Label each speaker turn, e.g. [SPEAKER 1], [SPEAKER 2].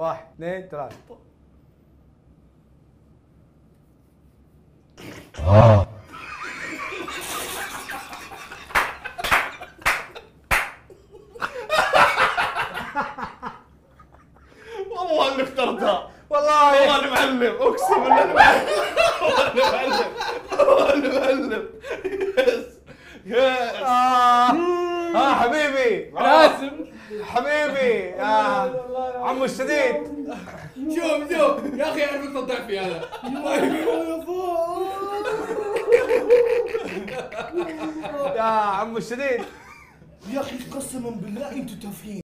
[SPEAKER 1] واحد اثنين ثلاثة.
[SPEAKER 2] والله اللي اخترتها.
[SPEAKER 1] والله.
[SPEAKER 2] والله اللي معلم. اقسم بالله اللي معلم. والله اللي معلم. والله اللي معلم. يس يس
[SPEAKER 1] آه. حبيبي.
[SPEAKER 3] لازم.
[SPEAKER 1] حبيبي. يا عمو الشديد.
[SPEAKER 3] شوف شوف. يا أخي اعرف نقطة ضعفي هذا.
[SPEAKER 1] يا عمو الشديد.
[SPEAKER 2] يا أخي قسما بالله أنتم تافهين.